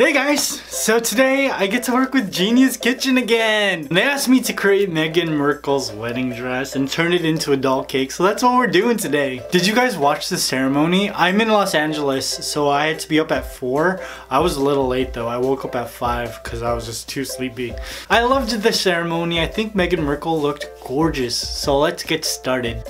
Hey guys! So today I get to work with Genius Kitchen again! They asked me to create Meghan Markle's wedding dress and turn it into a doll cake, so that's what we're doing today. Did you guys watch the ceremony? I'm in Los Angeles, so I had to be up at 4. I was a little late though, I woke up at 5 because I was just too sleepy. I loved the ceremony, I think Meghan Markle looked gorgeous, so let's get started.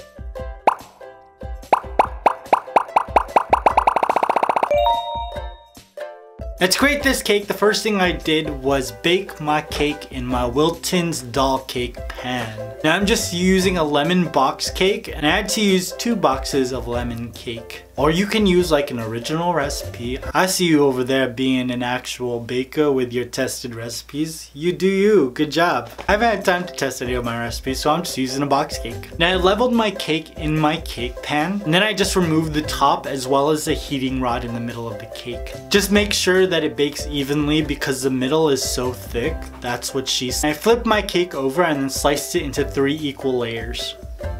To create this cake, the first thing I did was bake my cake in my Wilton's doll cake pan. Now I'm just using a lemon box cake and I had to use two boxes of lemon cake. Or you can use like an original recipe. I see you over there being an actual baker with your tested recipes. You do you, good job. I haven't had time to test any of my recipes so I'm just using a box cake. Now I leveled my cake in my cake pan and then I just removed the top as well as the heating rod in the middle of the cake. Just make sure that it bakes evenly because the middle is so thick. That's what she said. I flipped my cake over and then sliced it into three equal layers.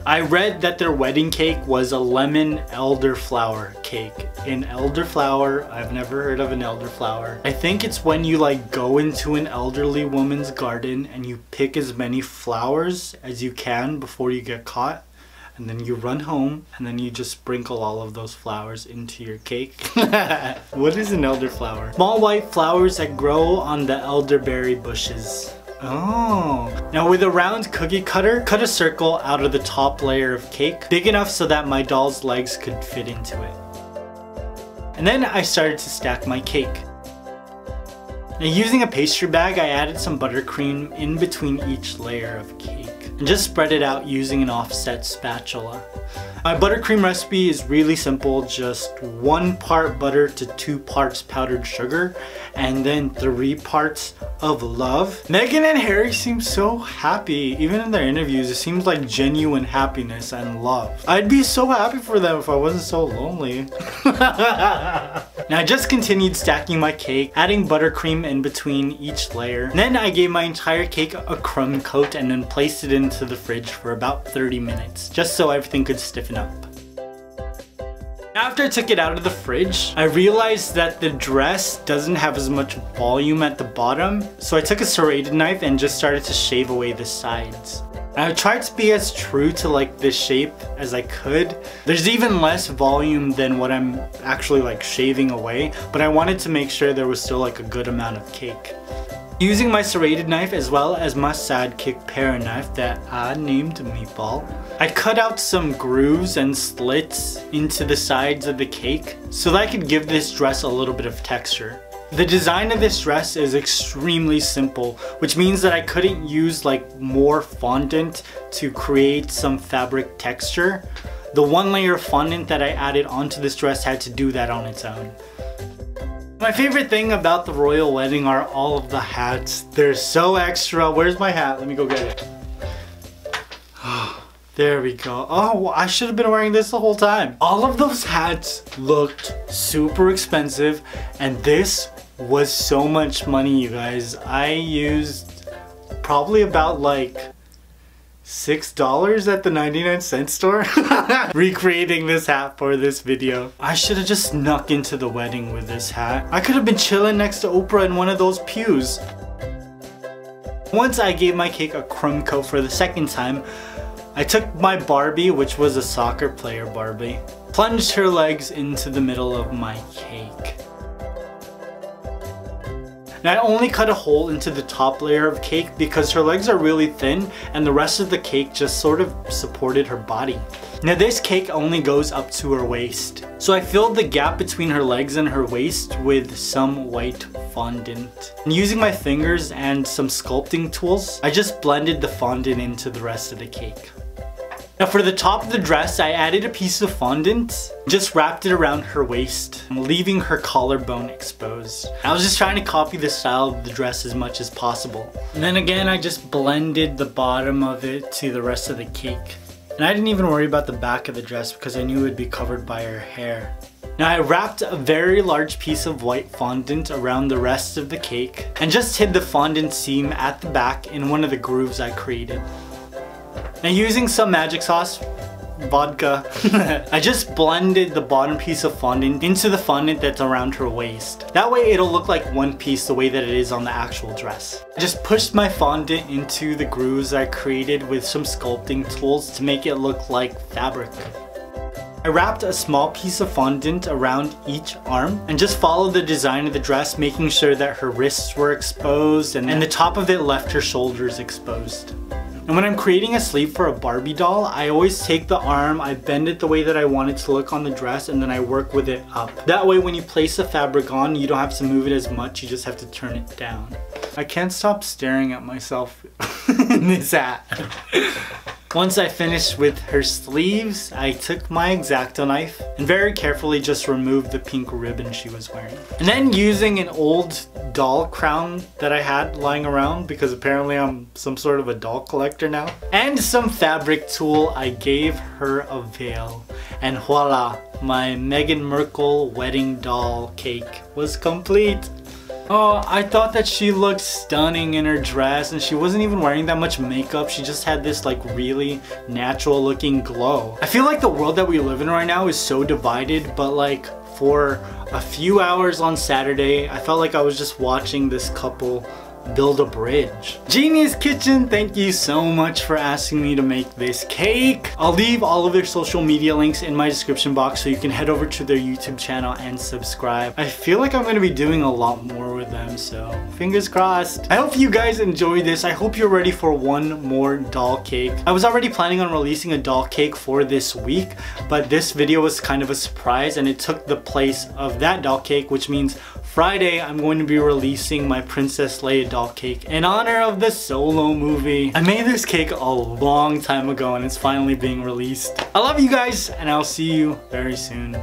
I read that their wedding cake was a lemon elderflower cake. An elderflower, I've never heard of an elderflower. I think it's when you like go into an elderly woman's garden and you pick as many flowers as you can before you get caught. And then you run home and then you just sprinkle all of those flowers into your cake. what is an elderflower? Small white flowers that grow on the elderberry bushes. Oh. Now with a round cookie cutter, cut a circle out of the top layer of cake, big enough so that my doll's legs could fit into it. And then I started to stack my cake. Now using a pastry bag, I added some buttercream in between each layer of cake and just spread it out using an offset spatula. My buttercream recipe is really simple, just one part butter to two parts powdered sugar and then three parts of love. Meghan and Harry seem so happy. Even in their interviews, it seems like genuine happiness and love. I'd be so happy for them if I wasn't so lonely. now I just continued stacking my cake, adding buttercream in between each layer. Then I gave my entire cake a crumb coat and then placed it into the fridge for about 30 minutes, just so everything could stiffen up. After I took it out of the fridge, I realized that the dress doesn't have as much volume at the bottom, so I took a serrated knife and just started to shave away the sides. I tried to be as true to like this shape as I could. There's even less volume than what I'm actually like shaving away, but I wanted to make sure there was still like a good amount of cake. Using my serrated knife as well as my sidekick paring knife that I named Meatball, I cut out some grooves and slits into the sides of the cake so that I could give this dress a little bit of texture. The design of this dress is extremely simple, which means that I couldn't use like more fondant to create some fabric texture. The one layer of fondant that I added onto this dress had to do that on its own. My favorite thing about the royal wedding are all of the hats. They're so extra. Where's my hat? Let me go get it. there we go. Oh, I should have been wearing this the whole time. All of those hats looked super expensive and this was so much money, you guys. I used probably about like $6 at the 99 cent store recreating this hat for this video. I should have just snuck into the wedding with this hat. I could have been chilling next to Oprah in one of those pews. Once I gave my cake a crumb coat for the second time, I took my Barbie, which was a soccer player Barbie, plunged her legs into the middle of my cake. Now I only cut a hole into the top layer of cake because her legs are really thin and the rest of the cake just sort of supported her body. Now this cake only goes up to her waist. So I filled the gap between her legs and her waist with some white fondant. And using my fingers and some sculpting tools, I just blended the fondant into the rest of the cake. Now for the top of the dress, I added a piece of fondant, just wrapped it around her waist, leaving her collarbone exposed. I was just trying to copy the style of the dress as much as possible. And then again, I just blended the bottom of it to the rest of the cake. And I didn't even worry about the back of the dress because I knew it would be covered by her hair. Now I wrapped a very large piece of white fondant around the rest of the cake and just hid the fondant seam at the back in one of the grooves I created. Now using some magic sauce, vodka. I just blended the bottom piece of fondant into the fondant that's around her waist. That way it'll look like one piece the way that it is on the actual dress. I just pushed my fondant into the grooves I created with some sculpting tools to make it look like fabric. I wrapped a small piece of fondant around each arm and just followed the design of the dress making sure that her wrists were exposed and, and the top of it left her shoulders exposed. And when I'm creating a sleeve for a Barbie doll, I always take the arm, I bend it the way that I want it to look on the dress, and then I work with it up. That way when you place the fabric on, you don't have to move it as much, you just have to turn it down. I can't stop staring at myself in this hat. Once I finished with her sleeves, I took my X-Acto knife and very carefully just removed the pink ribbon she was wearing. And then using an old doll crown that I had lying around because apparently I'm some sort of a doll collector now, and some fabric tulle, I gave her a veil. And voila, my Meghan Markle wedding doll cake was complete. Oh, I thought that she looked stunning in her dress and she wasn't even wearing that much makeup. She just had this like really natural looking glow. I feel like the world that we live in right now is so divided, but like for a few hours on Saturday, I felt like I was just watching this couple build a bridge. Genius Kitchen, thank you so much for asking me to make this cake. I'll leave all of their social media links in my description box so you can head over to their YouTube channel and subscribe. I feel like I'm gonna be doing a lot more with them, so fingers crossed. I hope you guys enjoyed this. I hope you're ready for one more doll cake. I was already planning on releasing a doll cake for this week, but this video was kind of a surprise and it took the place of that doll cake, which means Friday, I'm going to be releasing my Princess Leia doll cake in honor of the Solo movie. I made this cake a long time ago and it's finally being released. I love you guys and I'll see you very soon.